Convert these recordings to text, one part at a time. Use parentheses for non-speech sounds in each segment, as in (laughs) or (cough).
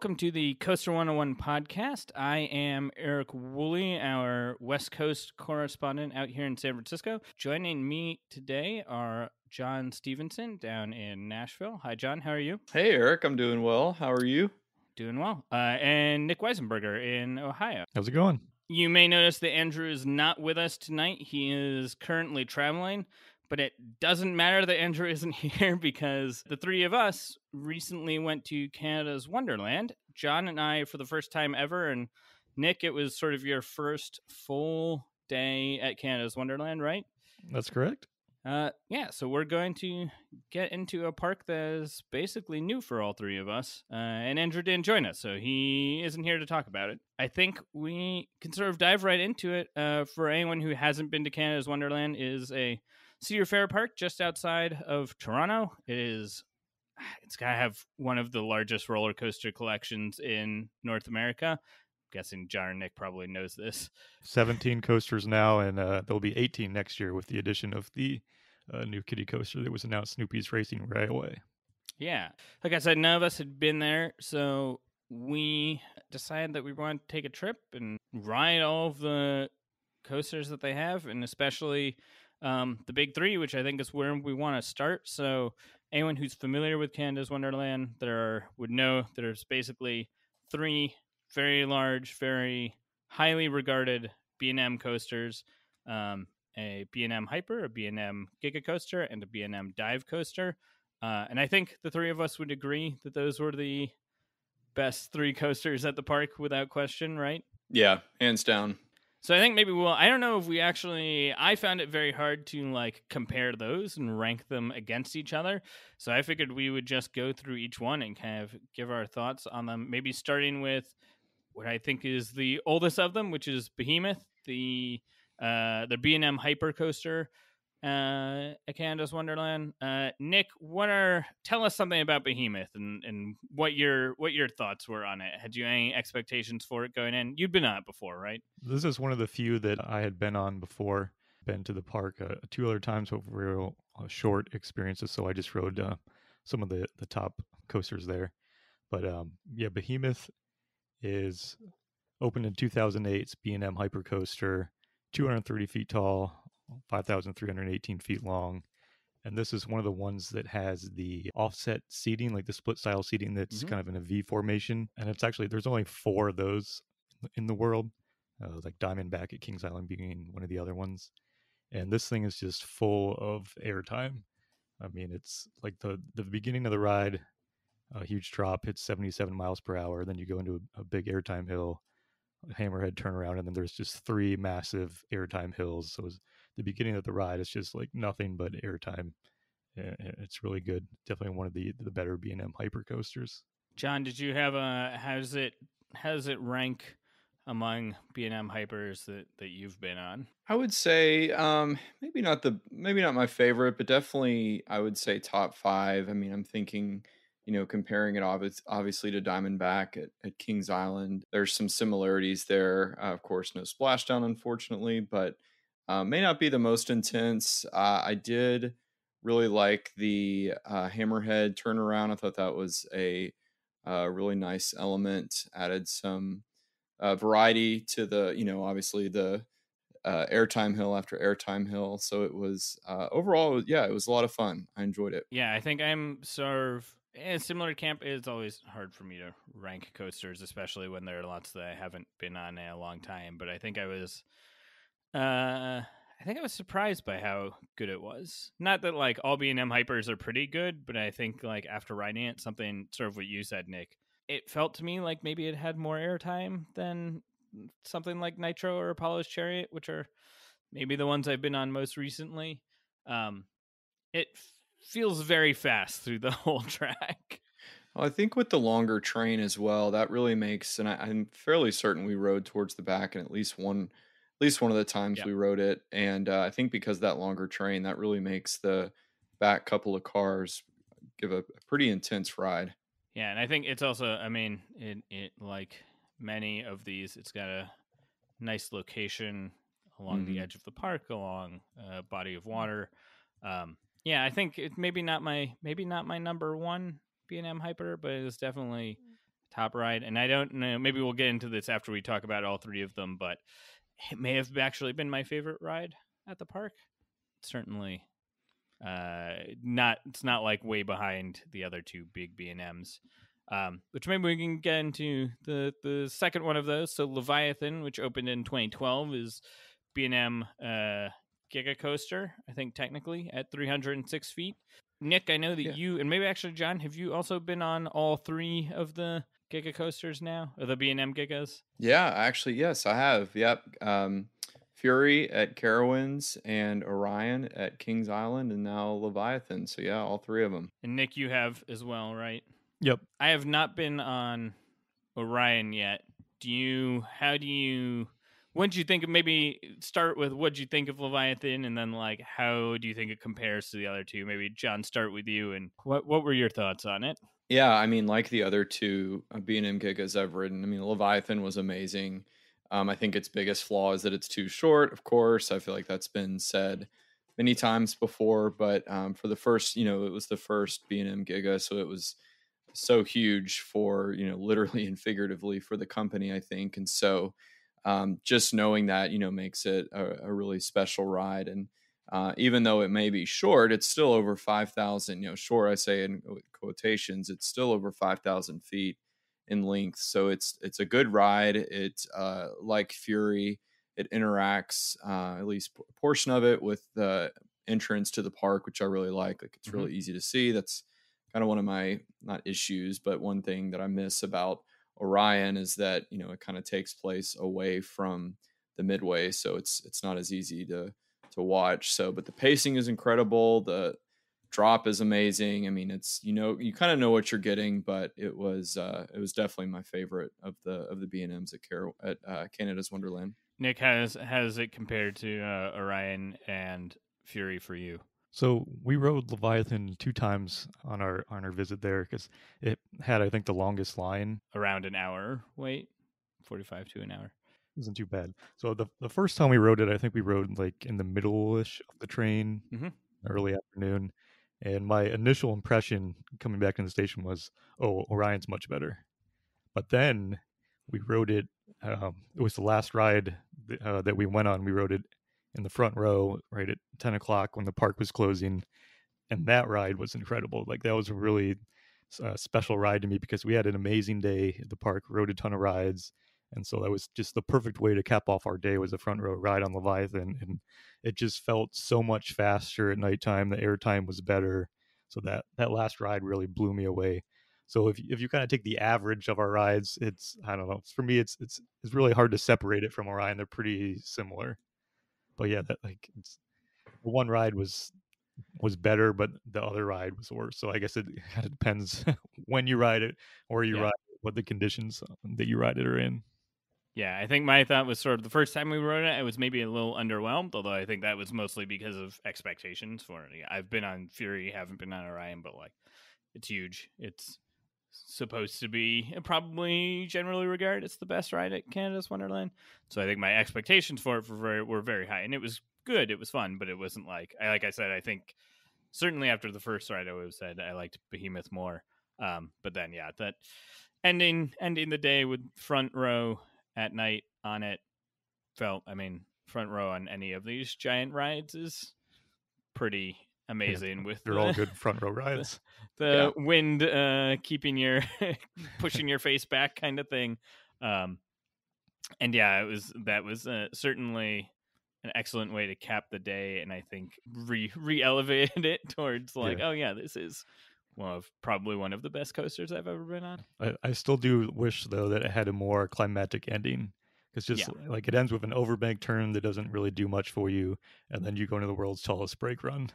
Welcome to the Coaster 101 podcast. I am Eric Woolley, our West Coast correspondent out here in San Francisco. Joining me today are John Stevenson down in Nashville. Hi, John. How are you? Hey, Eric. I'm doing well. How are you? Doing well. Uh, and Nick Weisenberger in Ohio. How's it going? You may notice that Andrew is not with us tonight. He is currently traveling, but it doesn't matter that Andrew (laughs) isn't here because the three of us recently went to Canada's Wonderland. John and I, for the first time ever, and Nick, it was sort of your first full day at Canada's Wonderland, right? That's correct. Uh, yeah, so we're going to get into a park that is basically new for all three of us. Uh, and Andrew didn't join us, so he isn't here to talk about it. I think we can sort of dive right into it. Uh, for anyone who hasn't been to Canada's Wonderland, is a Cedar Fair Park just outside of Toronto. It is. It's got to have one of the largest roller coaster collections in North America. I'm guessing John and Nick probably knows this. 17 coasters now, and uh, there'll be 18 next year with the addition of the uh, new kiddie coaster that was announced, Snoopy's Racing Railway. Yeah. Like I said, none of us had been there. So we decided that we wanted to take a trip and ride all of the coasters that they have, and especially um, the big three, which I think is where we want to start. So anyone who's familiar with Canada's Wonderland, there would know there's basically three very large, very highly regarded B&M coasters. Um, a B&M Hyper, a B&M Giga Coaster, and a B&M Dive Coaster. Uh, and I think the three of us would agree that those were the best three coasters at the park without question, right? Yeah, hands down. So I think maybe we'll. I don't know if we actually. I found it very hard to like compare those and rank them against each other. So I figured we would just go through each one and kind of give our thoughts on them. Maybe starting with what I think is the oldest of them, which is Behemoth, the uh, the B and M Hyper Coaster uh, at Canada's Wonderland. Uh, Nick, what are tell us something about Behemoth and, and what your what your thoughts were on it? Had you any expectations for it going in? You'd been on it before, right? This is one of the few that I had been on before. Been to the park uh, two other times, but real uh, short experiences. So I just rode uh, some of the the top coasters there. But um, yeah, Behemoth is opened in 2008. It's B&M Hypercoaster, 230 feet tall, 5,318 feet long. And this is one of the ones that has the offset seating, like the split style seating that's Mhm. kind of in a V formation. And it's actually, there's only four of those in the world, uh, like Diamondback at Kings Island being one of the other ones. And this thing is just full of airtime. I mean, it's like the, the beginning of the ride, a huge drop, hits 77 miles per hour. Then you go into a, a big airtime hill, a hammerhead turnaround, and then there's just three massive airtime hills. So it's, the beginning of the ride is just like nothing but airtime. It's really good. Definitely one of the the better B and M hyper coasters. John, did you have a how's it how does it rank among B and M hypers that, that you've been on? I would say um, maybe not the maybe not my favorite, but definitely I would say top five. I mean, I'm thinking, you know, comparing it obvi- obviously to Diamondback at, at Kings Island. There's some similarities there. Uh, of course, no splashdown, unfortunately, but uh, may not be the most intense. Uh, I did really like the uh, hammerhead turnaround. I thought that was a uh, really nice element. Added some uh, variety to the, you know, obviously the uh, airtime hill after airtime hill. So it was overall, yeah, it was a lot of fun. I enjoyed it. Yeah, I think I'm sort of eh, similar to camp. It's always hard for me to rank coasters, especially when there are lots that I haven't been on in a long time. But I think I was, uh, I think I was surprised by how good it was. Not that like all B and M hypers are pretty good, but I think like after riding it, something sort of what you said, Nick. It felt to me like maybe it had more airtime than something like Nitro or Apollo's Chariot, which are maybe the ones I've been on most recently. Um, it feels very fast through the (laughs) whole track. Well, I think with the longer train as well, that really makes, and I, I'm fairly certain we rode towards the back, and at least one, least one of the times Yep. we rode it, and uh, I think because of that longer train, that really makes the back couple of cars give a, a pretty intense ride. Yeah, and I think it's also, I mean, it it like many of these, it's got a nice location along the Mhm. edge of the park, along a body of water. Um, yeah, I think it's maybe not my maybe not my number one B and M hyper, but it's definitely top ride. And I don't know, maybe we'll get into this after we talk about all three of them, but it may have actually been my favorite ride at the park. Certainly uh not it's not like way behind the other two big b&ms um which maybe we can get into the the second one of those so leviathan which opened in 2012 is b&m uh giga coaster i think technically at 306 feet nick i know that Yeah. you and maybe actually john have you also been on all three of the giga coasters now or the b&m gigas Yeah, actually, yes, I have. Yep. Um, Fury at Carowinds and Orion at Kings Island and now Leviathan. So yeah, all three of them. and nick you have as well right Yep. I have not been on Orion yet. Do you? How do you? What do you think? of Maybe start with what do you think of Leviathan, and then like how do you think it compares to the other two? Maybe John, start with you, and what what were your thoughts on it? Yeah, I mean, like the other two uh, B&M Gigas I've ridden, I mean, Leviathan was amazing. Um, I think its biggest flaw is that it's too short. Of course, I feel like that's been said many times before. But um, for the first, you know, it was the first B&M Giga, so it was so huge for you know, (laughs) literally and figuratively for the company. I think, and so um, just knowing that, you know, makes it a, a really special ride. And uh, even though it may be short, it's still over 5,000, you know, short, I say in quotations, it's still over 5,000 feet in length. So it's, it's a good ride. It's uh, like Fury, it interacts, uh, at least a portion of it with the entrance to the park, which I really like. Like it's really easy to see. That's kind of one of my, not issues, but one thing that I miss about Orion is that, you know, it kind of takes place away from the midway. So it's, it's not as easy to, to watch. So, but the pacing is incredible. The drop is amazing. I mean, it's you know you kind of know what you're getting, but it was uh, it was definitely my favorite of the of the B and M's at Car- at uh, Canada's Wonderland. Nick has has it compared to uh, Orion and Fury for you? So we rode Leviathan two times on our on our visit there because it had I think the longest line. Around an hour wait, forty five to an hour. Isn't too bad. So the the first time we rode it, I think we rode like in the middle-ish of the train, Mhm. early afternoon. And my initial impression coming back in the station was, oh, Orion's much better. But then we rode it. Um, it was the last ride th- uh, that we went on. We rode it in the front row right at 10 o'clock when the park was closing. And that ride was incredible. Like, that was a really uh, special ride to me because we had an amazing day at the park, rode a ton of rides. And so that was just the perfect way to cap off our day was a front row ride on Leviathan. And it just felt so much faster at nighttime. The airtime was better. So that, that last ride really blew me away. So if if you kind of take the average of our rides, it's I don't know. For me, it's it's it's really hard to separate it from Orion. They're pretty similar. But yeah, that like it's the one ride was was better, but the other ride was worse. So I guess it (laughs) kind of depends (laughs) when you ride it, or you Yeah. ride it, what the conditions uh, that you ride it are in. Yeah, I think my thought was sort of the first time we rode it, I was maybe a little underwhelmed, although I think that was mostly because of expectations for it. I've been on Fury, haven't been on Orion, but like it's huge. It's supposed to be probably generally regarded as the best ride at Canada's Wonderland. So I think my expectations for it were very, were very high, and it was good. It was fun, but it wasn't like I like I said. I think certainly after the first ride, I would have said I liked Behemoth more. Um, but then yeah, that ending ending the day with front row at night on it felt. I mean, front row on any of these giant rides is pretty amazing. with They're the, all good front row (laughs) rides. the wind uh keeping your (laughs) pushing your face back kind of thing um and yeah it was that was uh, certainly an excellent way to cap the day and i think re re-elevated it (laughs) towards like Yeah. oh yeah this is one of probably one of the best coasters i've ever been on I, I still do wish though that it had a more climatic ending because just like it ends with an overbank turn that doesn't really do much for you, and then you go into the world's tallest brake run.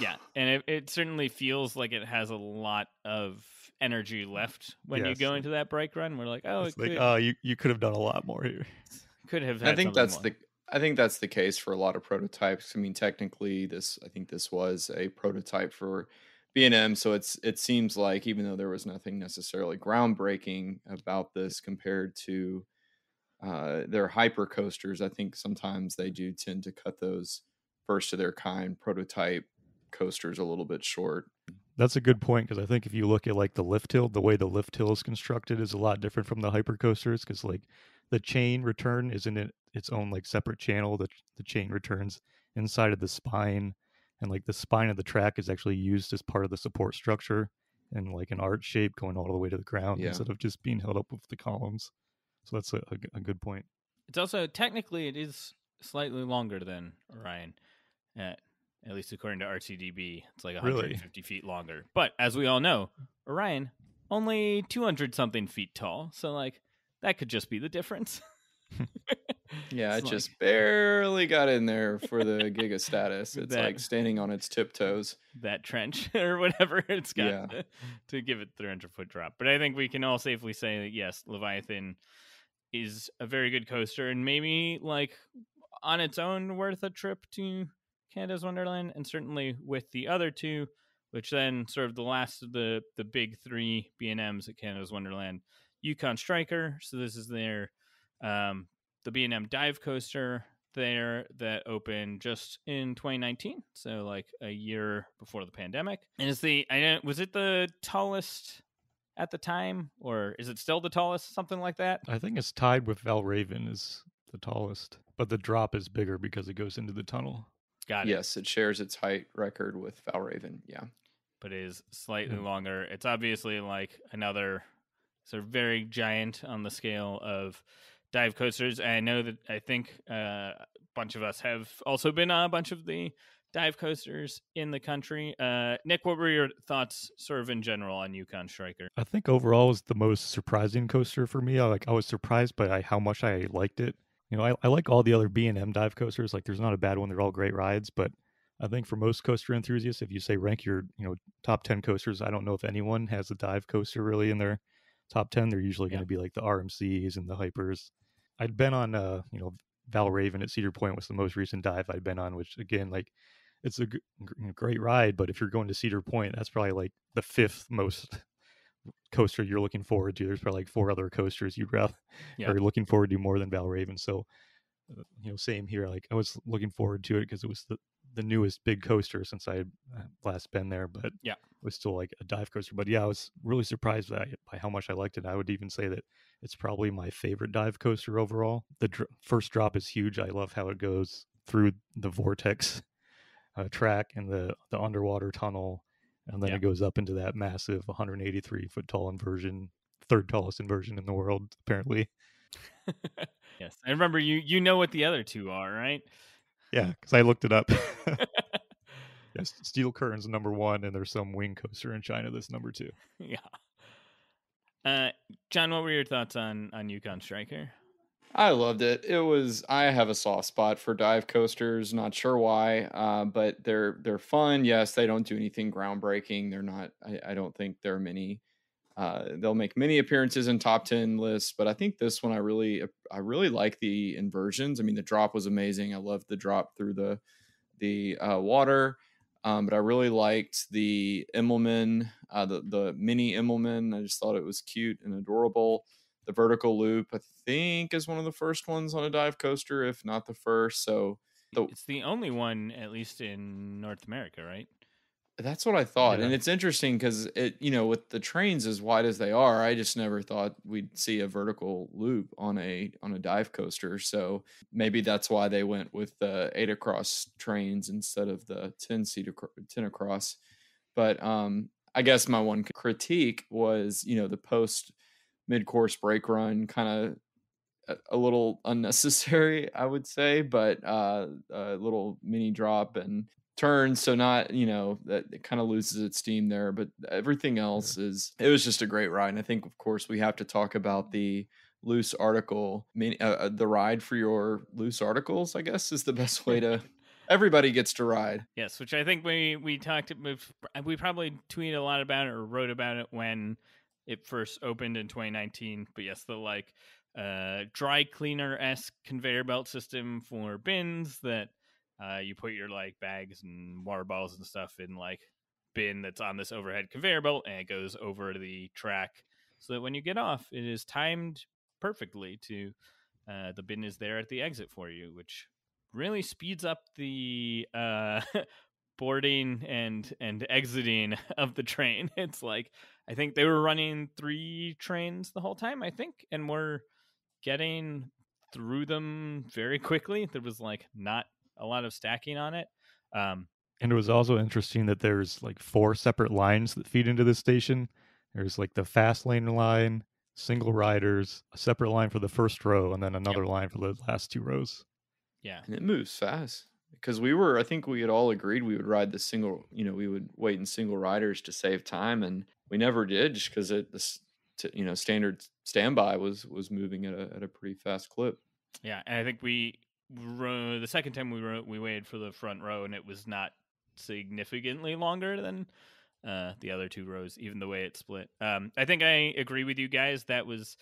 yeah and it, it certainly feels like it has a lot of energy left when you go into that brake run we're like oh it's it like, could, oh, you you could have done a lot more here. (laughs) could have I think that's more. the I think that's the case for a lot of prototypes. I mean, technically, this I think this was a prototype for B and M, so it's it seems like even though there was nothing necessarily groundbreaking about this compared to uh, their hyper coasters, I think sometimes they do tend to cut those first of their kind prototype coasters a little bit short. That's a good point because I think if you look at like the lift hill, the way the lift hill is constructed is a lot different from the hyper coasters because like the chain return isn't it its own like separate channel. The the chain returns inside of the spine, and like the spine of the track is actually used as part of the support structure and like an arch shape going all the way to the ground Yeah. instead of just being held up with the columns. So that's a good point. It's also technically it is slightly longer than Orion, at, at least according to RCDB. It's like Really? 150 feet longer. But as we all know, Orion only 200 something feet tall. So like that could just be the difference. (laughs) (laughs) Yeah, It's it just like- barely got in there for the (laughs) Giga status. It's That- like standing on its tiptoes. that trench (laughs) or whatever it's got Yeah. to, to give it 300 foot drop. But I think we can all safely say that yes, Leviathan is a very good coaster and maybe like on its own worth a trip to Canada's Wonderland and certainly with the other two which then sort of the last of the the big 3 B&Ms at Canada's Wonderland Yukon Striker so this is their um the B&M dive coaster there that opened just in 2019 so like a year before the pandemic and is the i don't was it the tallest at the time or is it still the tallest something like that I think it's tied with Valravn is the tallest, but the drop is bigger because it goes into the tunnel. got it Yes, it shares its height record with Valravn. Yeah. but is slightly Yeah. longer it's obviously like another sort of very giant on the scale of dive coasters i know that i think uh, a bunch of us have also been on a bunch of the dive coasters in the country uh, nick what were your thoughts sort of in general on yukon striker I think overall is the most surprising coaster for me. I, like I was surprised by how much I liked it. You know, I, I like all the other B and M dive coasters. Like, there's not a bad one; they're all great rides. But I think for most coaster enthusiasts, if you say rank your you know top ten coasters, I don't know if anyone has a dive coaster really in their top ten. They're usually Yeah. going to be like the RMCs and the hypers. I'd been on uh you know Valravn at Cedar Point was the most recent dive I'd been on, which again like it's a g- great ride. But if you're going to Cedar Point, that's probably like the fifth most (laughs) coaster you're looking forward to. There's probably like four other coasters you'd rather (laughs) Yeah. are looking forward to more than Valravn. So, uh, you know, same here. Like I was looking forward to it because it was the the newest big coaster since I had uh, last been there. But Yeah. it was still like a dive coaster. But yeah, I was really surprised by by how much I liked it. I would even say that it's probably my favorite dive coaster overall. The dr- first drop is huge. I love how it goes through the vortex uh, track and the the underwater tunnel, and then Yeah. it goes up into that massive 183 foot tall inversion, third tallest inversion in the world, apparently. (laughs) yes i remember you you know what the other two are right Yeah, because I looked it up. (laughs) (laughs) yes, Steel Curtain's number one, and there's some wing coaster in China that's number two. yeah uh john what were your thoughts on on yukon striker I loved it. It was I have a soft spot for dive coasters, not sure why. Uh, but they're they're fun. Yes, they don't do anything groundbreaking. They're not I, I don't think there are many uh, they'll make many appearances in top 10 lists, but I think this one I really I really like the inversions. I mean the drop was amazing. I loved the drop through the the uh, water. Um, but I really liked the Immelman, uh, the the mini Immelman. I just thought it was cute and adorable. The vertical loop i think is one of the first ones on a dive coaster if not the first. So the, it's the only one at least in north america right that's what i thought and it's interesting because it you know with the trains as wide as they are i just never thought we'd see a vertical loop on a on a dive coaster so maybe that's why they went with the eight across trains instead of the 10 seat acro- 10 across. But um i guess my one critique was you know the post mid-course brake run kind of a, a little (laughs) unnecessary i would say but uh a little mini drop and turns so not you know that it kind of loses its steam there but everything else is it was just a great ride and i think of course we have to talk about the loose article uh, uh, the ride for your loose articles i guess is the best way to everybody gets to ride Yes, which I think we we talked with we probably tweeted a lot about it or wrote about it when it first opened in 2019. But yes, the like uh, dry cleaner esque conveyor belt system for bins that uh, you put your like bags and water bottles and stuff in like bin that's on this overhead conveyor belt and it goes over the track so that when you get off, it is timed perfectly to uh, the bin is there at the exit for you, which really speeds up the uh, (laughs) boarding and and exiting (laughs) of the train. (laughs) It's like I think they were running three trains the whole time. I think, and we're getting through them very quickly. There was like not a lot of stacking on it. Um, and it was also interesting that there's like four separate lines that feed into this station. There's like the fast lane line, single riders, a separate line for the first row, and then another yep. line for the last two rows. Yeah. And it moves fast because we were, I think we had all agreed we would ride the single, you know, we would wait in single riders to save time. And we never did just because it, this, you know, standard standby was, was moving at a, at a pretty fast clip. Yeah. And I think we, the second time we wrote, we waited for the front row and it was not significantly longer than uh, the other two rows, even the way it split. Um, I think I agree with you guys. That was,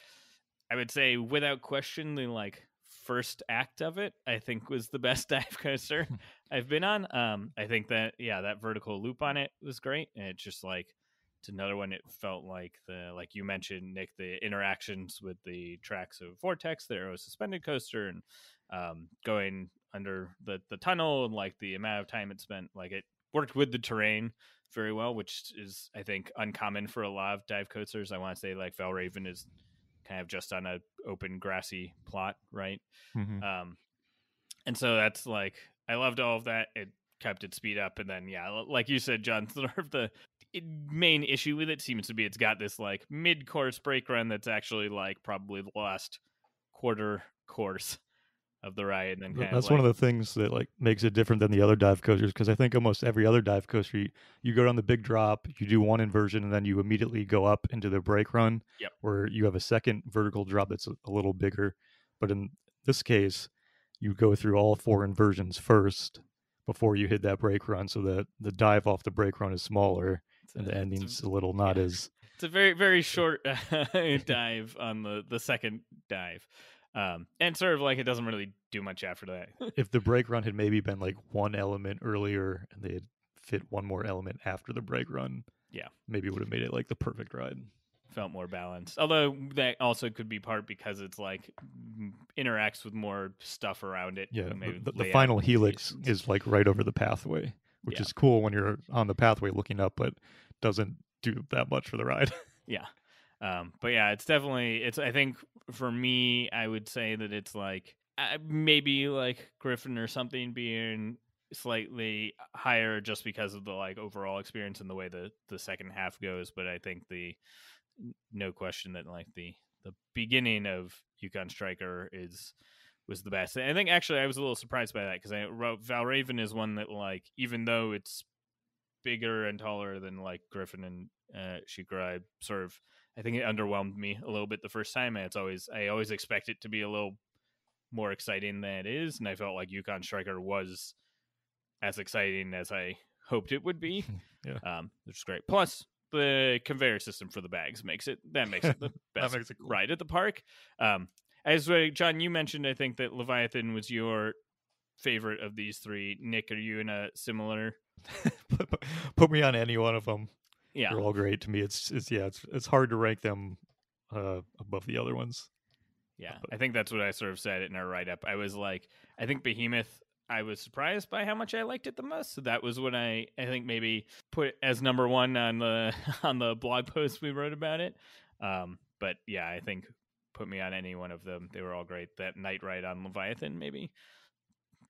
I would say, without question, the like first act of it. I think was the (laughs) best dive coaster I've been on. Um, I think that yeah, that vertical loop on it was great, and it's just like it's another one. It felt like the like you mentioned, Nick, the interactions with the tracks of Vortex, the Arrow suspended coaster, and um, going under the the tunnel and like the amount of time it spent like it worked with the terrain very well which is i think uncommon for a lot of dive coasters. I want to say like valravn is kind of just on a open grassy plot right? Mm-hmm. um and so that's like i loved all of that. It kept its speed up and then yeah like you said john (laughs) sort of the main issue with it seems to be it's got this like mid course brake run that's actually like probably the last quarter course of the ride. And then that's like, one of the things that like makes it different than the other dive coasters because I think almost every other dive coaster you, you, go down the big drop, you do one inversion, and then you immediately go up into the brake run, yep. where you have a second vertical drop that's a, a little bigger. But in this case, you go through all four inversions first before you hit that brake run, so that the dive off the brake run is smaller it's and a, the ending's a, a, little not yeah. as. It's a very very short (laughs) dive on the the second dive. Um, and sort of like it doesn't really do much after that. (laughs) if the brake run had maybe been like one element earlier and they had fit one more element after the brake run, yeah, maybe it would have made it like the perfect ride. Felt more balanced. Although that also could be part because it's like interacts with more stuff around it. Yeah, the, the final helix is like right over the pathway, which yeah. is cool when you're on the pathway looking up, but doesn't do that much for the ride. yeah. Um, but yeah, it's definitely it's. I think for me, I would say that it's like uh, maybe like Griffon or something being slightly higher just because of the like overall experience and the way the the second half goes. But I think the no question that like the the beginning of Yukon Striker is was the best. I think actually I was a little surprised by that because I wrote Valravn is one that like even though it's bigger and taller than like Griffon and uh, sort of I think it underwhelmed me a little bit the first time. And it's always I always expect it to be a little more exciting than it is, and I felt like Yukon Striker was as exciting as I hoped it would be. (laughs) yeah, um, which is great. Plus, the conveyor system for the bags makes it that makes it the (laughs) best it cool. ride at the park. Um, as uh, John, you mentioned, I think that Leviathan was your favorite of these three. Nick, are you in a similar? (laughs) Put me on any one of them yeah, they're all great to me. It's it's yeah, it's it's hard to rank them uh, above the other ones. Yeah, but. I think that's what I sort of said in our write up. I was like, I think Behemoth. I was surprised by how much I liked it the most. So that was what I I think maybe put as number one on the (laughs) on the blog post we wrote about it. Um, but yeah, I think put me on any one of them. They were all great. That night ride on Leviathan maybe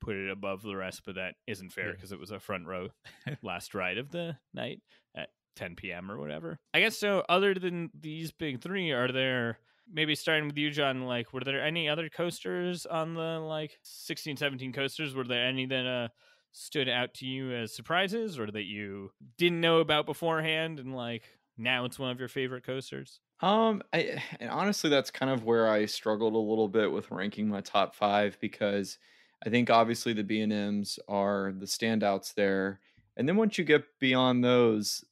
put it above the rest, but that isn't fair because yeah. it was a front row (laughs) last ride of the night at 10 p.m. or whatever. I guess so. Other than these big three, are there maybe starting with you, John? Like, were there any other coasters on the like 16, 17 coasters? Were there any that uh, stood out to you as surprises or that you didn't know about beforehand and like now it's one of your favorite coasters? Um, I and honestly, that's kind of where I struggled a little bit with ranking my top five because I think obviously the B and M's are the standouts there, and then once you get beyond those,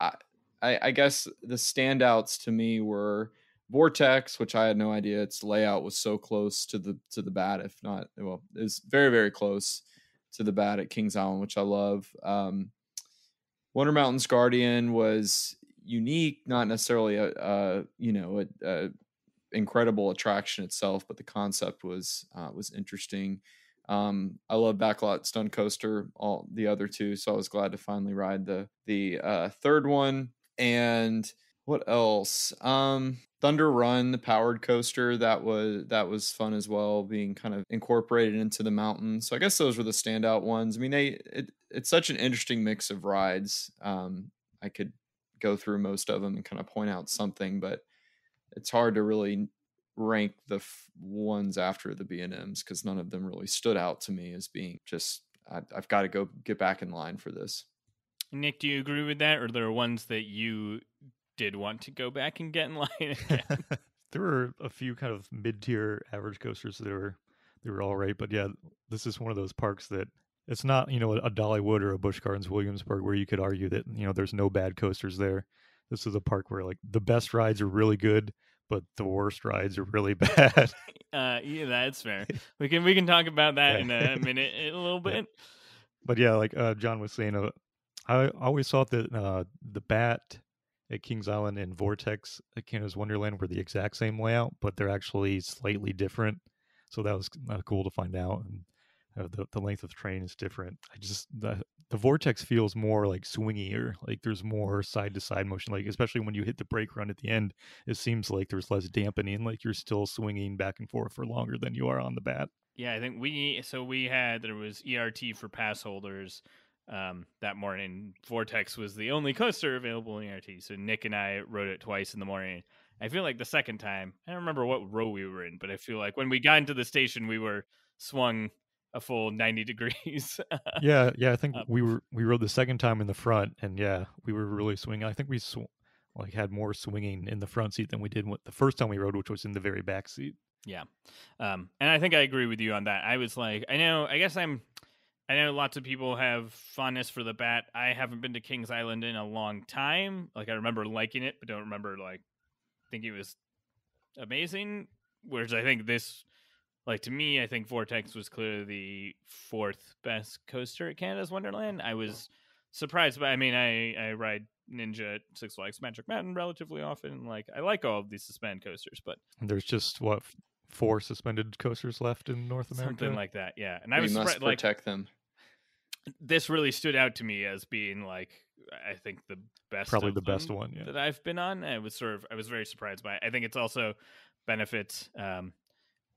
I, I, guess the standouts to me were Vortex, which I had no idea its layout was so close to the to the bat, if not well, it's very very close to the bat at Kings Island, which I love. Um, Wonder Mountain's Guardian was unique, not necessarily a, a you know a, a, incredible attraction itself, but the concept was uh, was interesting. Um, I love Backlot Stunt Coaster, all the other two, so I was glad to finally ride the the uh, third one. And what else? Um, Thunder Run, the powered coaster, that was that was fun as well, being kind of incorporated into the mountain. So I guess those were the standout ones. I mean, they it, it's such an interesting mix of rides. Um, I could go through most of them and kind of point out something, but it's hard to really rank the f- ones after the B and M's because none of them really stood out to me as being just. I, I've got to go get back in line for this. Nick, do you agree with that, or there are ones that you did want to go back and get in line (laughs) again? there were a few kind of mid-tier average coasters that were they were all right, but yeah, this is one of those parks that it's not you know a Dollywood or a Busch Gardens Williamsburg where you could argue that you know there's no bad coasters there. This is a park where like the best rides are really good, but the worst rides are really (laughs) bad. uh, yeah, that's fair. (laughs) We can we can talk about that in a minute, a little (laughs) bit. But yeah, like uh, John was saying, uh, I always thought that uh, the Bat at Kings Island and Vortex at Canada's Wonderland were the exact same layout, but they're actually slightly different. So that was uh, cool to find out. And uh, the the length of the train is different. I just the the vortex feels more like swingier. Like there's more side to side motion. Like especially when you hit the brake run at the end, it seems like there's less dampening. Like you're still swinging back and forth for longer than you are on the bat. Yeah, I think we so we had there was ERT for pass holders um, that morning. Vortex was the only coaster available in ERT, so Nick and I rode it twice in the morning. I feel like the second time, I don't remember what row we were in, but I feel like when we got into the station, we were swung a full 90 degrees. (laughs) yeah, yeah, I think um, we were we rode the second time in the front and yeah, we were really swinging. I think we sw- like had more swinging in the front seat than we did the first time we rode which was in the very back seat. Yeah. Um and I think I agree with you on that. I was like I know I guess I'm I know lots of people have fondness for the bat. I haven't been to Kings Island in a long time. Like I remember liking it, but don't remember like thinking it was amazing. Whereas I think this like to me, I think Vortex was clearly the fourth best coaster at Canada's Wonderland. I was surprised, but I mean, I I ride Ninja at Six Flags Magic Mountain relatively often. Like I like all of these suspend coasters, but there's just what four suspended coasters left in North America, something like that. Yeah, and I was must protect like, them. This really stood out to me as being like I think the best, probably the best one yeah. that I've been on. I was sort of I was very surprised by. It. I think it's also benefits um,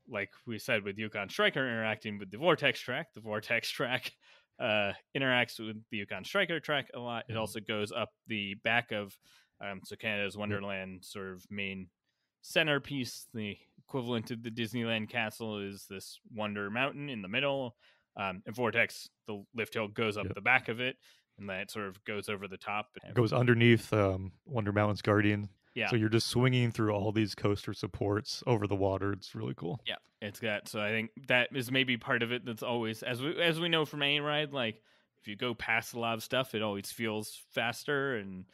like we said with Yukon Striker interacting with the Vortex track, the Vortex (laughs) track uh, interacts with the Yukon Striker track a lot. It mm-hmm. also goes up the back of um, so Canada's Wonderland sort of main centerpiece. The equivalent of the Disneyland castle is this Wonder Mountain in the middle. Um, and Vortex, the lift hill goes up yep. the back of it, and then it sort of goes over the top. It goes underneath um, Wonder Mountain's Guardian. Yeah. So you're just swinging through all these coaster supports over the water. It's really cool. Yeah, it's got. So I think that is maybe part of it. That's always as we as we know from any ride. Like if you go past a lot of stuff, it always feels faster and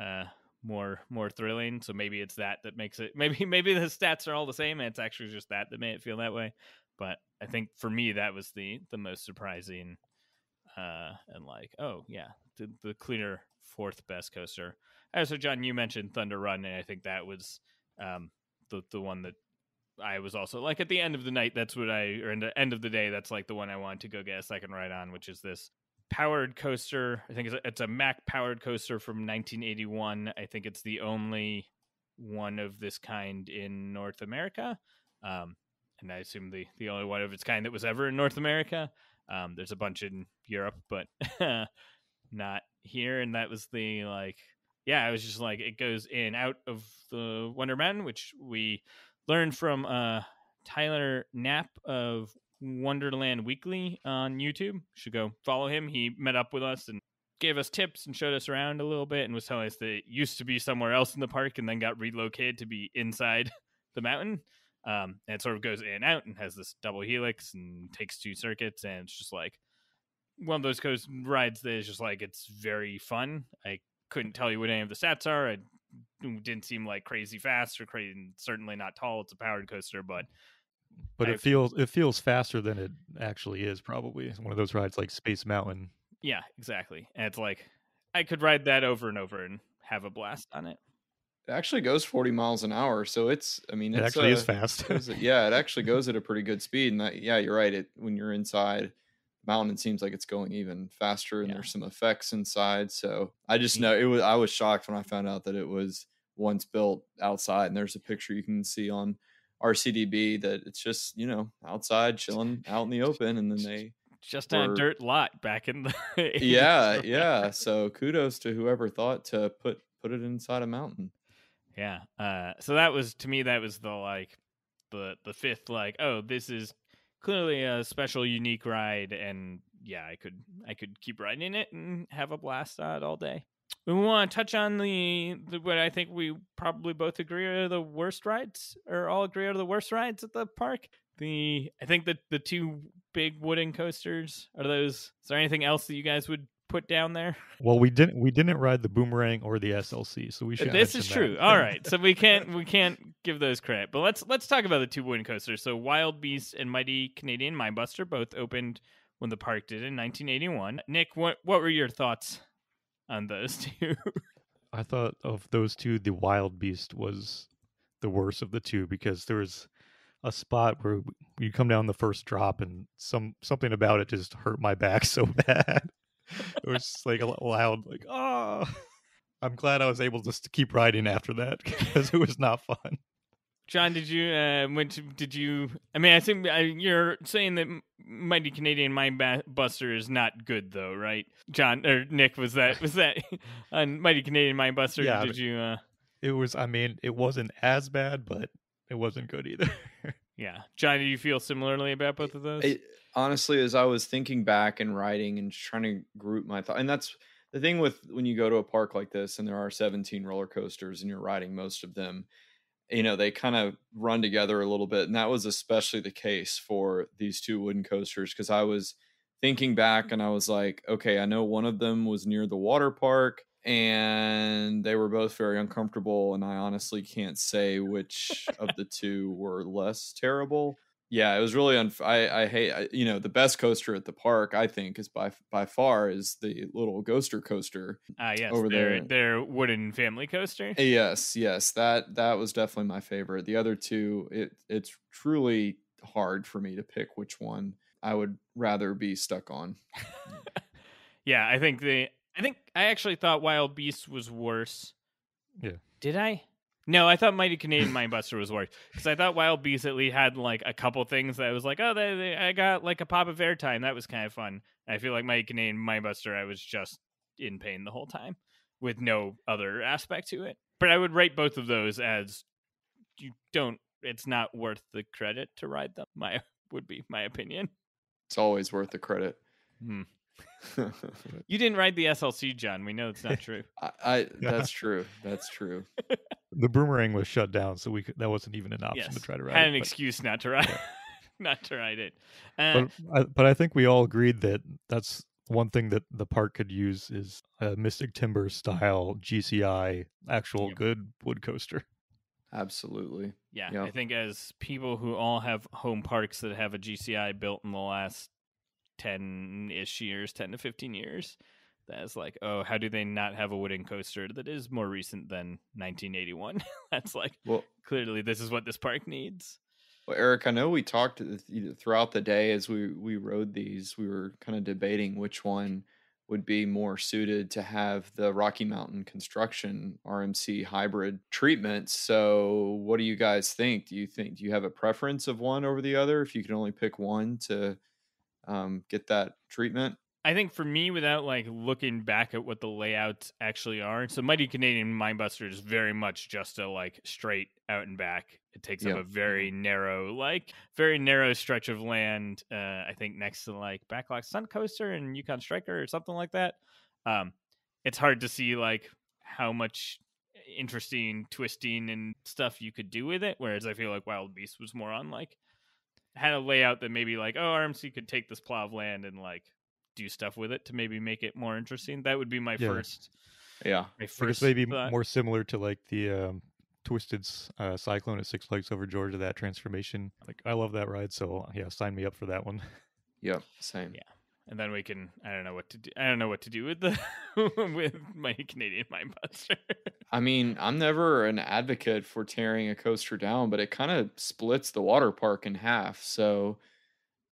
uh, more more thrilling. So maybe it's that that makes it. (laughs) Maybe maybe the stats are all the same, and it's actually just that that made it feel that way. But I think for me that was the the most surprising. Uh, and like, oh yeah, the, the cleaner fourth best coaster. So, John, you mentioned Thunder Run, and I think that was um, the the one that I was also like at the end of the night. That's what I or in the end of the day. That's like the one I wanted to go get a second ride on, which is this powered coaster. I think it's a, it's a Mack powered coaster from 1981. I think it's the only one of this kind in North America, um, and I assume the the only one of its kind that was ever in North America. Um, there's a bunch in Europe, but (laughs) not here. And that was the like yeah, I was just like it goes in out of the Wonder Mountain, which we learned from uh, Tyler Knapp of Wonderland Weekly on YouTube. Should go follow him. He met up with us and gave us tips and showed us around a little bit and was telling us that it used to be somewhere else in the park and then got relocated to be inside (laughs) the mountain. Um, and it sort of goes in and out and has this double helix and takes two circuits and it's just like one of those coast rides that is just like it's very fun. I couldn't tell you what any of the stats are. It didn't seem like crazy fast or crazy. Certainly not tall. It's a powered coaster, but but I, it feels it feels faster than it actually is. Probably one of those rides like Space Mountain. Yeah, exactly. And it's like I could ride that over and over and have a blast on it. It actually goes 40 miles an hour, so it's. I mean, It it's, actually is uh, fast. goes at- yeah, it actually goes at a pretty good speed. And that, yeah, you're right. It when you're inside the mountain, it seems like it's going even faster, and Yeah. there's some effects inside. So I just know it was. I was shocked when I found out that it was once built outside. And there's a picture you can see on RCDB that it's just you know outside chilling out in the open, and then they. Just on a dirt lot back in the (laughs) 80s, Yeah, yeah. So kudos to whoever thought to put put it inside a mountain. Yeah. Uh, so that was to me that was the like the the fifth like oh this is clearly a special unique ride and yeah I could I could keep riding it and have a blast on it all day. We want to touch on the, the what I think we probably both agree are the worst rides or all agree are the worst rides at the park. The I think that the two big wooden coasters are those. Is there anything else that you guys would put down there? well, we didn't we didn't ride the boomerang or the SLC, so we should. this is that. true. All right, so we (laughs) can't we can't give those credit, but let's let's talk about the two wooden coasters. So Wild Beast and Mighty Canadian Minebuster both opened when the park did in 1981. Nick, what what were your thoughts on those (laughs) two? I thought of those two, the Wild Beast was the worst of the two because there was a spot where you come down the first drop and some something about it just hurt my back (laughs) so bad. It was just like a l- loud, like oh. I'm glad I was able just to keep riding after that (laughs) because it was not fun. John, did you uh, went to, did you? I mean, I think uh, you're saying that Mighty Canadian Mine Buster is not good, though, right? John or Nick, was that was that (laughs) on Mighty Canadian Minebuster? Yeah, did you? Uh, It was, I mean, it wasn't as bad, but it wasn't good either. (laughs) yeah, John, do you feel similarly about both of those? It, honestly, as I was thinking back and writing and trying to group my thought, and that's the thing with when you go to a park like this and there are 17 roller coasters and you're riding most of them, you know, they kind of run together a little bit. And that was especially the case for these two wooden coasters because I was thinking back and I was like, okay, I know one of them was near the water park and they were both very uncomfortable. And I honestly can't say which of the two were less terrible. Yeah, it was really unf- I I hate I, you know the best coaster at the park I think is by by far is the little Ghoster coaster. Ah, yes, over their there. their wooden family coaster. Yes, yes, that that was definitely my favorite. The other two, it it's truly hard for me to pick which one I would rather be stuck on. (laughs) yeah, I think the I think I actually thought Wild Beast was worse. Yeah. Did I? No, I thought Mighty Canadian Minebuster was worse because I thought Wild Beast at least had like a couple things that I was like, oh, they, they, I got like a pop of airtime. That was kind of fun. I feel like Mighty Canadian Minebuster, I was just in pain the whole time with no other aspect to it. But I would rate both of those as you don't. It's not worth the credit to ride them. My would be my opinion. It's always worth the credit. Hmm. (laughs) You didn't ride the SLC, John. We know it's not true. (laughs) I, I (laughs) that's true. That's true. the boomerang was shut down, so we could, that wasn't even an option yes, to try to ride had it. an but- excuse not to ride, not to ride it. Uh, but I, but I think we all agreed that that's one thing that the park could use is a Mystic Timber style GCI actual Yep. good wood coaster. Absolutely. yeah, yeah. I think as people who all have home parks that have a GCI built in the last ten ish years, ten to fifteen years, that's like, oh, how do they not have a wooden coaster that is more recent than 1981? (laughs) that's like Well, clearly this is what this park needs. Well, Eric, I know we talked th- th- throughout the day as we we rode these. We were kind of debating which one would be more suited to have the Rocky Mountain construction RMC hybrid treatment. So, what do you guys think? Do you think do you have a preference of one over the other? If you can only pick one to um, get that treatment, I think for me, without like looking back at what the layouts actually are, so Mighty Canadian Minebuster is very much just a like straight out and back. It takes up a very narrow, like very narrow stretch of land. Uh, I think next to like Backlot Stunt Coaster and Yukon Striker or something like that. Um, it's hard to see like how much interesting twisting and stuff you could do with it. Whereas I feel like Wild Beast was more on like had a layout that maybe like oh RMC could take this plow of land and like do stuff with it to maybe make it more interesting. That would be my Yeah. first yeah, my first maybe thought. more similar to like the um, Twisted uh, Cyclone at Six Flags Over Georgia. That transformation, like I love that ride. So yeah, sign me up for that one. yep, same. Yeah. And then we can. I don't know what to do. I don't know what to do with the (laughs) with Mighty Canadian Minebuster. (laughs) I mean, I'm never an advocate for tearing a coaster down, but it kind of splits the water park in half. So,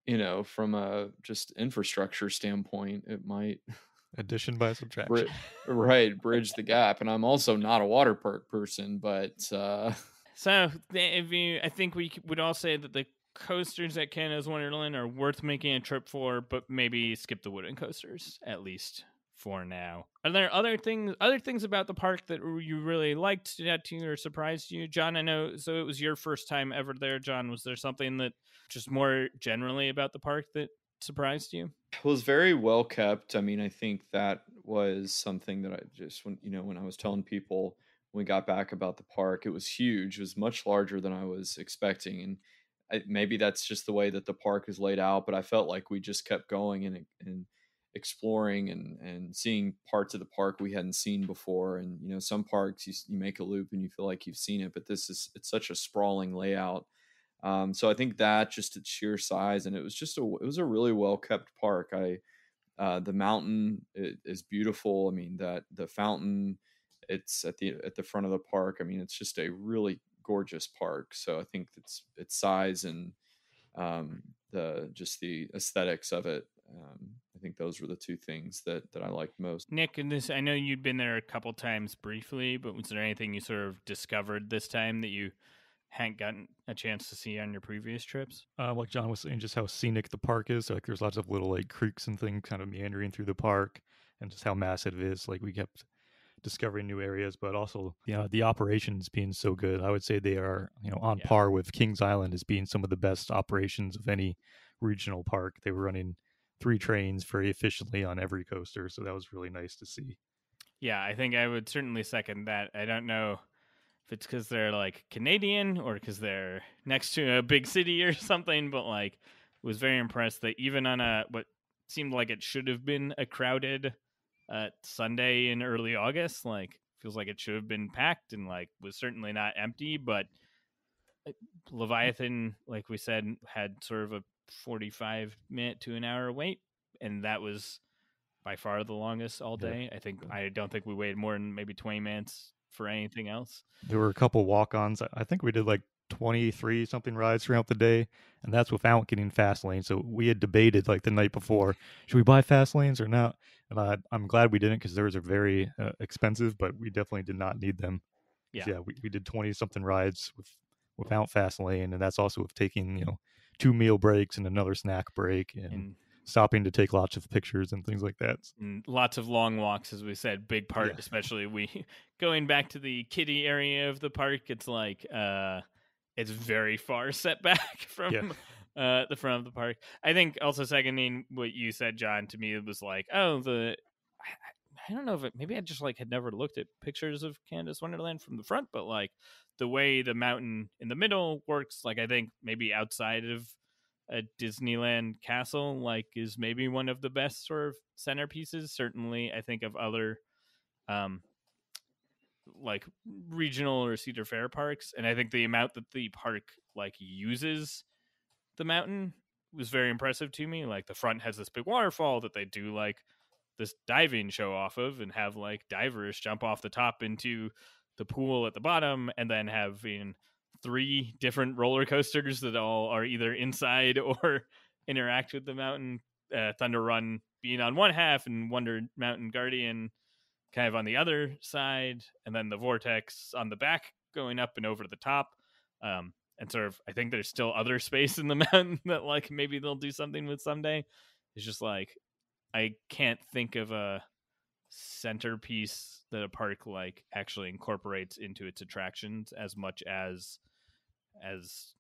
you know, from a just infrastructure standpoint, it might (laughs) Addition by subtraction. bri- right bridge the gap. And I'm also not a water park person, but uh, So, if you, I think we c- would all say that the coasters at Canada's Wonderland are worth making a trip for, but maybe skip the wooden coasters at least for now. Are there other things, other things about the park that you really liked, out to or surprised you, John? I know. So it was your first time ever there, John. Was there something that just more generally about the park that surprised you? It was very well kept. I mean, I think that was something that I just when you know when I was telling people when we got back about the park, it was huge. It was much larger than I was expecting, and I, maybe that's just the way that the park is laid out. But I felt like we just kept going and and exploring and and seeing parts of the park we hadn't seen before. And you know, some parks you you make a loop and you feel like you've seen it, but this is it's such a sprawling layout. Um, so I think that just its sheer size, and it was just a it was a really well kept park. I uh, the mountain is beautiful. I mean that the fountain, it's at the at the front of the park. I mean it's just a really gorgeous park. So I think it's its size and um, the just the aesthetics of it. Um, I think those were the two things that that I liked most. Nick, and this I know you'd been there a couple times briefly, but was there anything you sort of discovered this time that you hadn't gotten a chance to see on your previous trips? Uh, like John was saying, just how scenic the park is. So, like, there's lots of little like creeks and things kind of meandering through the park, and just how massive it is. Like, we kept discovering new areas, but also, you know, the operations being so good. I would say they are, you know, on Yeah. par with Kings Island as being some of the best operations of any regional park. They were running three trains very efficiently on every coaster, so that was really nice to see. Yeah, I think I would certainly second that. I don't know if it's because they're like Canadian or because they're next to a big city or (laughs) something, but like was very impressed that even on a what seemed like it should have been a crowded uh, Sunday in early August, like feels like it should have been packed and like was certainly not empty, but uh, Leviathan, like we said, had sort of a 45 minute to an hour wait, and that was by far the longest all Yeah. day. I think I don't think we waited more than maybe 20 minutes for anything else. There were a couple walk-ons. I think we did like 23 something rides throughout the day, and that's without getting fast lanes. So we had debated like the night before, should we buy fast lanes or not? And I, I'm glad we didn't because those are very uh, expensive, but we definitely did not need them Yeah. yeah. We, we did 20 something rides with without fast lane, and that's also with taking you know two meal breaks and another snack break and, And, stopping to take lots of pictures and things like that. and lots of long walks, as we said, big part, Yeah. especially we (laughs) going back to the kiddie area of the park. It's like, uh, it's very far (laughs) set back (laughs) from Yeah. uh, the front of the park. I think also seconding what you said, John, to me, it was like, oh, the, I, I- don't know if it, maybe I just like had never looked at pictures of Canada's Wonderland from the front, but like the way the mountain in the middle works, like I think maybe outside of a Disneyland castle, like is maybe one of the best sort of centerpieces. Certainly, I think of other, um, like regional or Cedar Fair parks, and I think the amount that the park like uses the mountain was very impressive to me. Like the front has this big waterfall that they do like this diving show off of, and have like divers jump off the top into the pool at the bottom, and then having three different roller coasters that all are either inside (laughs) or interact with the mountain. Uh, Thunder Run being on one half, and Wonder Mountain Guardian kind of on the other side, and then the Vortex on the back going up and over to the top. Um, and sort of, I think there's still other (laughs) space in the mountain (laughs) that like maybe they'll do something with someday. It's just like I can't think of a centerpiece that a park like actually incorporates into its attractions as much as as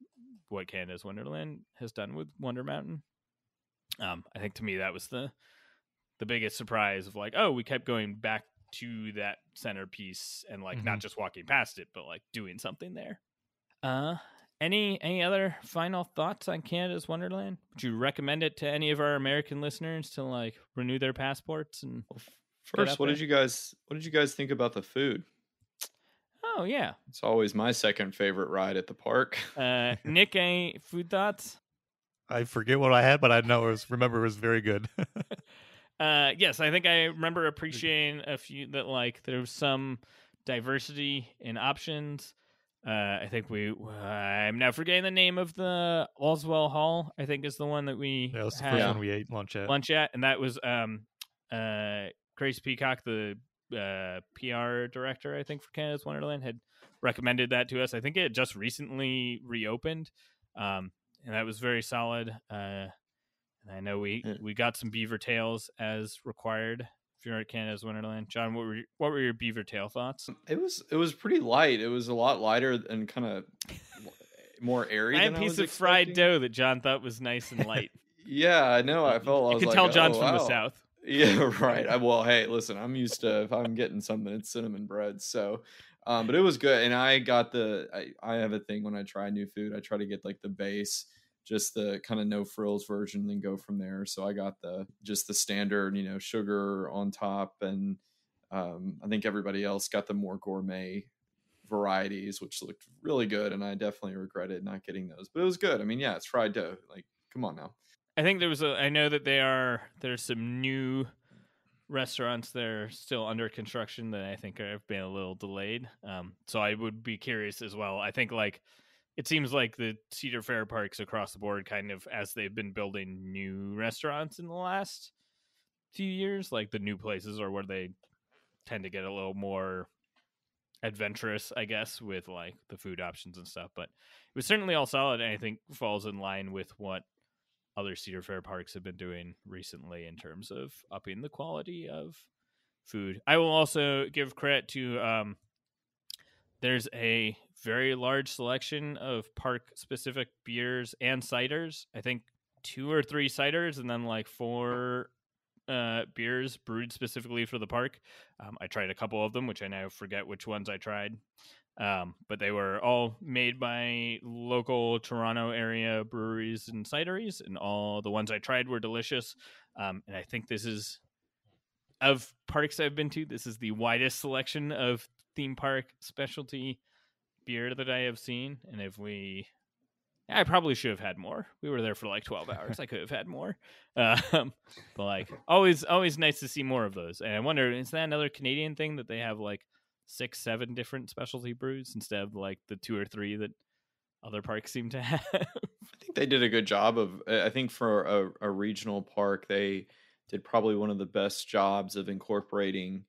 what Canada's Wonderland has done with Wonder Mountain. Um, I think to me that was the the biggest surprise of like, oh, we kept going back to that centerpiece and like not Mhm. just walking past it, but like doing something there. Uh any any other final thoughts on Canada's Wonderland? Would you recommend it to any of our American listeners to like renew their passports and Well, f- Get First, what there. did you guys what did you guys think about the food? Oh yeah. It's always my second favorite ride at the park. (laughs) Uh Nick, any food thoughts? I forget what I had, but I know it was remember it was very good. (laughs) uh, yes, I think I remember appreciating a few that like there was some diversity in options. Uh, I think we. Uh, I'm now forgetting the name of the Allswell Hall. I think is the one that we. that was the first one we ate lunch at. lunch at, and that was um, uh, Grace Peacock, the uh, PR director, I think for Canada's Wonderland, had recommended that to us. I think it just recently reopened, um, and that was very solid. Uh, and I know we Yeah. we got some beaver tails as required. If you're at Canada's Wonderland, John, what were your, what were your beaver tail thoughts? It was it was pretty light. It was a lot lighter and kind of more airy. I had than piece of fried dough that John thought was nice and light. (laughs) Yeah, I know. I felt. I you was can like, tell oh, John's from the south. (laughs) Yeah, right. I, well, hey, listen, I'm used to if I'm getting something, it's cinnamon bread. So, um, but it was good, and I got the. I, I have a thing when I try new food, I try to get like the base, just the kind of no frills version, and then go from there. So I got the just the standard, you know, sugar on top, and um, I think everybody else got the more gourmet varieties, which looked really good, and I definitely regretted not getting those. But it was good. I mean, yeah, it's fried dough. Like, come on now. I think there was a. I know that they are. There's some new restaurants that are still under construction that I think have been a little delayed. Um, so I would be curious as well. I think like it seems like the Cedar Fair parks across the board, kind of as they've been building new restaurants in the last few years, like the new places are where they tend to get a little more adventurous, I guess, with like the food options and stuff. But it was certainly all solid, and I think falls in line with what other Cedar Fair parks have been doing recently in terms of upping the quality of food. I will also give credit to um, there's a very large selection of park specific beers and ciders. I think two or three ciders and then like four uh, beers brewed specifically for the park. Um, I tried a couple of them, which I now forget which ones I tried. Um, but they were all made by local Toronto area breweries and cideries, and all the ones I tried were delicious. Um, and I think this is of parks I've been to, this is the widest selection of theme park specialty beer that I have seen. And if we, I probably should have had more. We were there for like twelve (laughs) hours. I could have had more. Um, but like always, always nice to see more of those. And I wonder, is that another Canadian thing that they have like six, seven different specialty brews instead of like the two or three that other parks seem to (laughs) have? I think they did a good job of. I think for a, a regional park, they did probably one of the best jobs of incorporating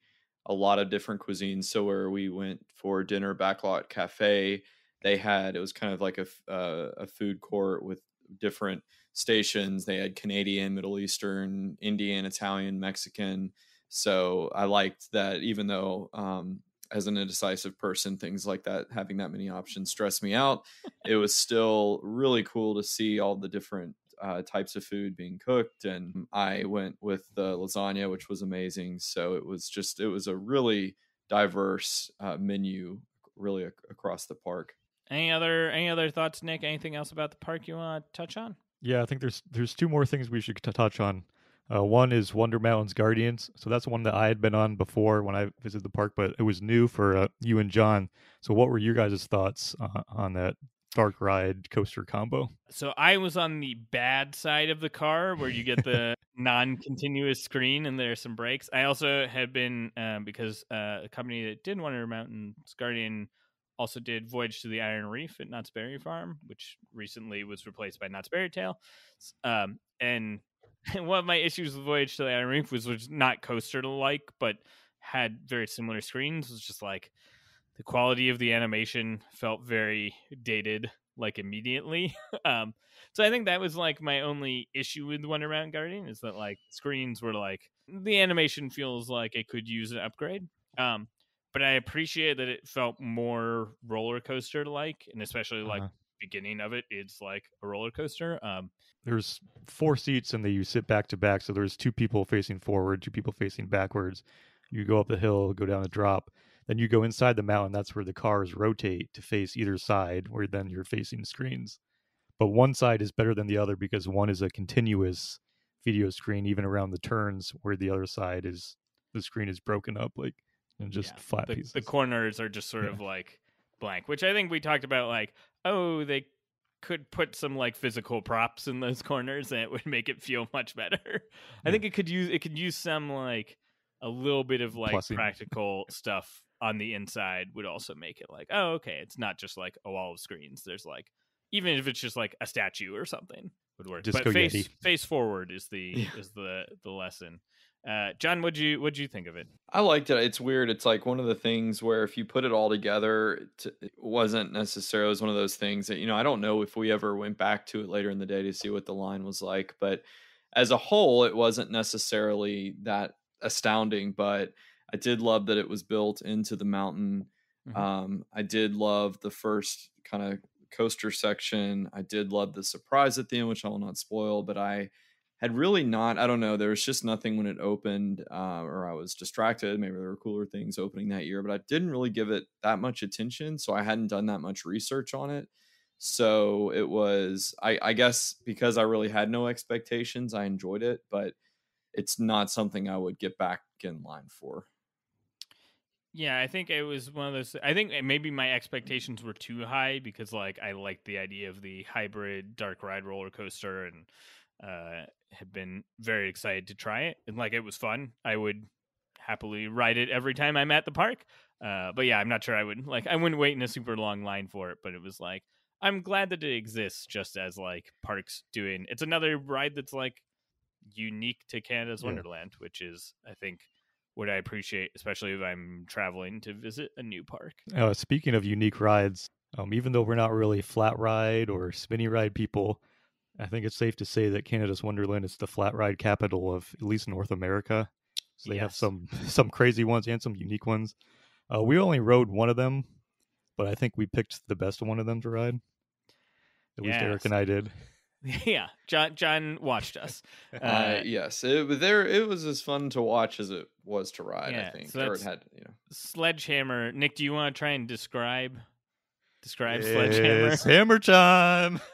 a lot of different cuisines. So where we went for dinner, Backlot Cafe, they had it was kind of like a uh, a food court with different stations. They had Canadian, Middle Eastern, Indian, Italian, Mexican. So I liked that, even though um, as an indecisive person, things like that, having that many options stress me out. it was still really cool to see all the different uh, types of food being cooked. And I went with the lasagna, which was amazing. So it was just, it was a really diverse uh, menu, really ac- across the park. any other any other thoughts, Nick? Anything else about the park you want to touch on? Yeah, I think there's there's two more things we should t- touch on. Uh, one is Wonder Mountain's Guardians. So that's one that I had been on before when I visited the park, but it was new for uh, you and John. So what were your guys' thoughts uh, on that dark ride coaster combo? So I was on the bad side of the car where you get the (laughs) non-continuous screen and there's some breaks. I also had been um, because uh, a company that did Wonder Mountain's Guardian also did Voyage to the Iron Reef at Knott's Berry Farm, which recently was replaced by Knott's Berry Tale. Um, and (laughs) one of my issues with Voyage to the Iron Reef was was not coaster like, but had very similar screens. It Was just like the quality of the animation felt very dated, like immediately. (laughs) um, so I think that was like my only issue with Wonder Mountain Guardian is that like screens were like the animation feels like it could use an upgrade. Um, but I appreciate that it felt more roller coaster like, and especially like Uh-huh. beginning of it, it's like a roller coaster. Um, There's four seats and they you sit back to back. So there's two people facing forward, two people facing backwards. You go up the hill, go down the drop. Then you go inside the mountain. That's where the cars rotate to face either side, where then you're facing screens. But one side is better than the other because one is a continuous video screen, even around the turns, where the other side is the screen is broken up like and just Yeah, flat the, pieces. the corners are just sort Yeah. of like blank, which I think we talked about. Like, oh, they could put some like physical props in those corners and it would make it feel much better. (laughs) I think it could use it could use some like a little bit of like Plussing. practical stuff on the inside would also make it like, oh, okay, it's not just like a wall of screens. There's like even if it's just like a statue or something would work. Disco but face Yeti. face forward is the Yeah. is the the lesson. Uh, John, what'd you what'd you think of it? I liked it. It's weird. It's like one of the things where if you put it all together, it, it wasn't necessarily it was one of those things that you know I don't know if we ever went back to it later in the day to see what the line was like, but as a whole, it wasn't necessarily that astounding. But I did love that it was built into the mountain. Mhm. Um, I did love the first kind of coaster section. I did love the surprise at the end, which I will not spoil, but I had really not i don't know there was just nothing when it opened uh, or i was distracted maybe there were cooler things opening that year but i didn't really give it that much attention so i hadn't done that much research on it so it was i, I guess because i really had no expectations i enjoyed it but it's not something i would get back in line for Yeah, I think it was one of those. I think maybe my expectations were too high because, like, I liked the idea of the hybrid dark ride roller coaster and uh, had been very excited to try it. And like, it was fun. I would happily ride it every time I'm at the park. Uh, but yeah, I'm not sure I would like. I wouldn't wait in a super long line for it. But it was like, I'm glad that it exists, just as like parks doing. It's another ride that's like unique to Canada's Yeah. Wonderland, which is, I think what I appreciate, especially if I'm traveling to visit a new park. Uh, speaking of unique rides, um, even though we're not really flat ride or spinny ride people, I think it's safe to say that Canada's Wonderland is the flat ride capital of at least North America. So they have some (laughs) some crazy ones and some unique ones. Uh, we only rode one of them, but I think we picked the best one of them to ride. At least Eric Yes. and I did. (laughs) yeah, John John watched us. (laughs) uh, Uh, yes it was there it was as fun to watch as it was to ride Yeah, i think so or it had you know Sledgehammer. Nick, do you want to try and describe describe Sledgehammer? Hammer time. (laughs)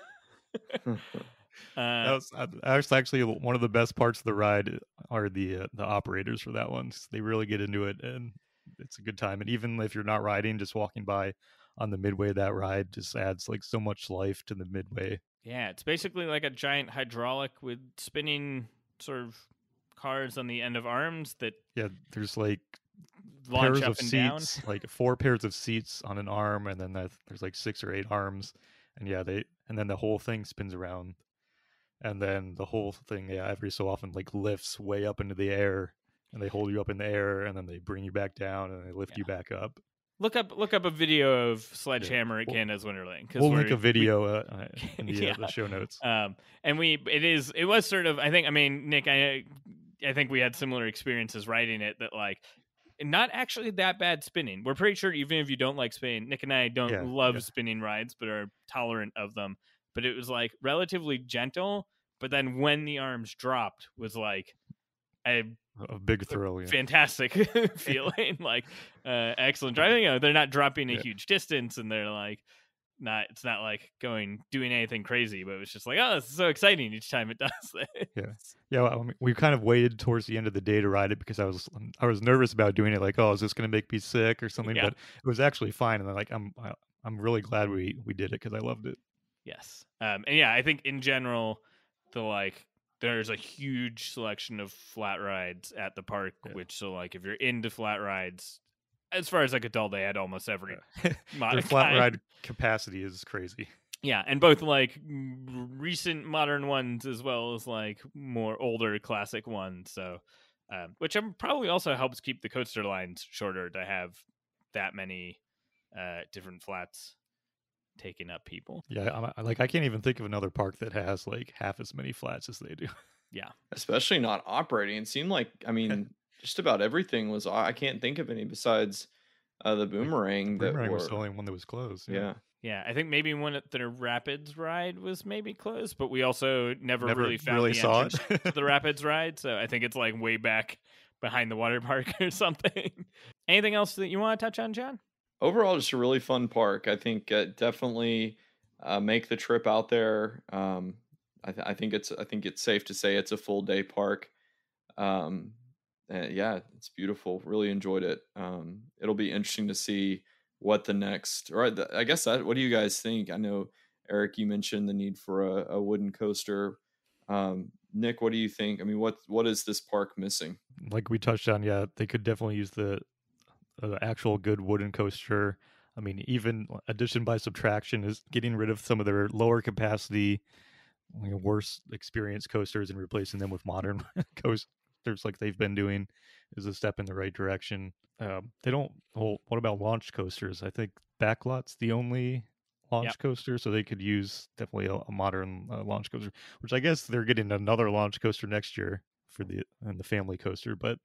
Uh, that was, that was actually one of the best parts of the ride are the uh, the operators for that one. 'cause They really get into it, and it's a good time. And even if you're not riding, just walking by on the midway of that ride just adds like so much life to the midway. Yeah, it's basically like a giant hydraulic with spinning sort of cars on the end of arms that Yeah, there's like launch pairs up of and down. seats, like four pairs of seats on an arm, and then that, there's like six or eight arms, and yeah, they and then the whole thing spins around, and then the whole thing, yeah, every so often like lifts way up into the air, and they hold you up in the air, and then they bring you back down, and they lift Yeah. you back up. Look up look up a video of Sledgehammer at Canada's Wonderland. We'll link a video uh, uh, in the, (laughs) Yeah. uh, the show notes. um and we it is it was sort of i think i mean nick i i think we had similar experiences writing it that like not actually that bad spinning we're pretty sure even if you don't like spinning nick and i don't Yeah, love yeah. spinning rides but are tolerant of them but it was like relatively gentle but then when the arms dropped was like a A big thrill. Yeah. fantastic (laughs) feeling like uh excellent driving you know they're not dropping a Yeah. huge distance and they're like not it's not like going doing anything crazy but it was just like oh this is so exciting each time it (laughs) does it Yeah, well, I mean, we kind of waited towards the end of the day to ride it because I was I was nervous about doing it. Like, oh, is this going to make me sick or something? Yeah. But it was actually fine, and like I'm I'm really glad we we did it because I loved it. yes um and yeah i think in general the like there's a huge selection of flat rides at the park Yeah. which so like if you're into flat rides as far as I could tell, they had almost every (laughs) Their flat kind. ride capacity is crazy. Yeah, and both like recent modern ones as well as like more older classic ones. So, um, which um, probably also helps keep the coaster lines shorter to have that many uh, different flats taking up people. Yeah, I'm, I- like I can't even think of another park that has like half as many flats as they do. Yeah, (laughs) especially not operating. It seemed like I (laughs) mean, just about everything was. I can't think of any besides uh, the boomerang. that Boomerang were, was the only one that was closed. yeah. Yeah, I think maybe one at the Rapids ride was maybe closed, but we also never, Never really found really the saw it. to the (laughs) Rapids ride. So I think it's like way back behind the water park or something. Anything else that you want to touch on, John? Overall, just a really fun park. I think uh, definitely uh, make the trip out there. Um, I, th- I think it's I think it's safe to say it's a full day park. Um, yeah, it's beautiful. Really enjoyed it. Um, it'll be interesting to see what the next. Or the, I guess that. What do you guys think? I know Eric, you mentioned the need for a, a wooden coaster. Um, Nick, what do you think? I mean, what what is this park missing? Like we touched on, yeah, they could definitely use the uh, actual good wooden coaster. I mean, even addition by subtraction is getting rid of some of their lower capacity, you know, worse experience coasters and replacing them with modern (laughs) coasters like they've been doing is a step in the right direction. Um, they don't. Well, what about launch coasters? I think Backlot's the only launch yep. coaster, so they could use definitely a, a modern uh, launch coaster. Which I guess they're getting another launch coaster next year for the and the family coaster, but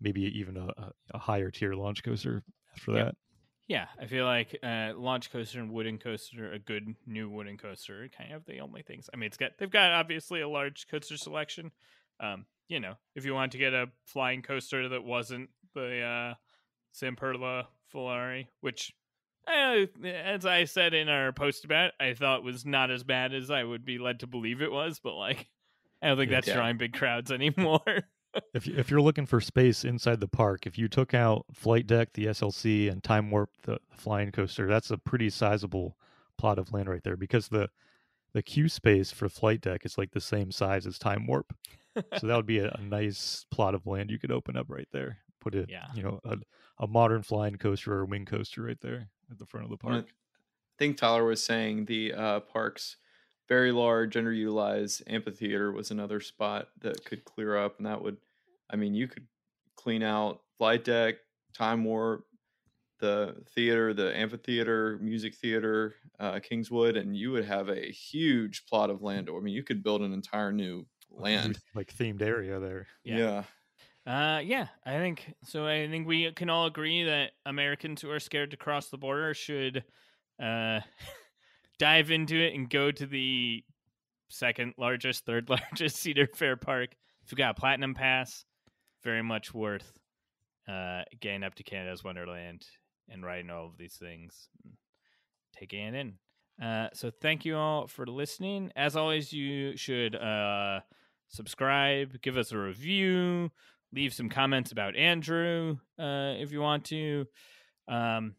maybe even a, a higher tier launch coaster after yep. that. Yeah, I feel like uh, launch coaster and wooden coaster, a good new wooden coaster, kind of the only things. I mean, it's got they've got obviously a large coaster selection. Um, you know, if you want to get a flying coaster that wasn't the uh, Zamperla Volare, which, uh, as I said in our post about, it, I thought was not as bad as I would be led to believe it was. But like, I don't think that's yeah. drawing big crowds (laughs) anymore if you, if you're looking for space inside the park, if you took out flight deck, the SLC, and time warp, the flying coaster, that's a pretty sizable plot of land right there. Because the the queue space for flight deck is like the same size as time warp, so that would be a, a, nice plot of land you could open up right there. Put it, yeah. you know, a, a modern flying coaster or a wing coaster right there at the front of the park. I think Tyler was saying the uh, parks very large, underutilized amphitheater was another spot that could clear up, and that would, I mean, you could clean out flight deck, time warp, the theater, the amphitheater, music theater, uh, Kingswood, and you would have a huge plot of land. I mean, you could build an entire new land, like themed area there. Yeah. yeah. Uh, yeah, I think so. I think we can all agree that Americans who are scared to cross the border should uh, (laughs) dive into it and go to the second largest, third (laughs) largest Cedar Fair park. If you got a platinum pass, very much worth uh, getting up to Canada's Wonderland and riding all of these things, taking it in. Uh, so thank you all for listening. As always, you should uh, subscribe, give us a review, leave some comments about Andrew uh, if you want to. Um,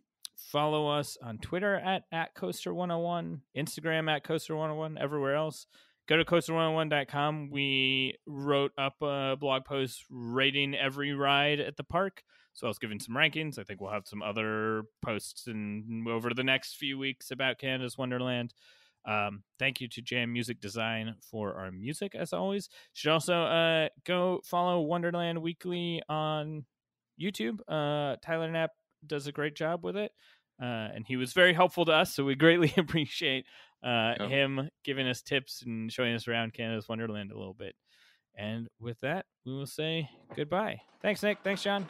Follow us on Twitter at, at Coaster101, Instagram at Coaster101, everywhere else. Go to coaster101.com. We wrote up a blog post rating every ride at the park. So I was giving some rankings. I think we'll have some other posts and over the next few weeks about Canada's Wonderland. Um, thank you to Jam Music Design for our music, as always. Should also uh, go follow Wonderland Weekly on YouTube. Uh, Tyler Knapp does a great job with it. Uh, and he was very helpful to us, so we greatly (laughs) appreciate uh, oh. him giving us tips and showing us around Canada's Wonderland a little bit. And with that, we will say goodbye. Thanks, Nick. Thanks, John.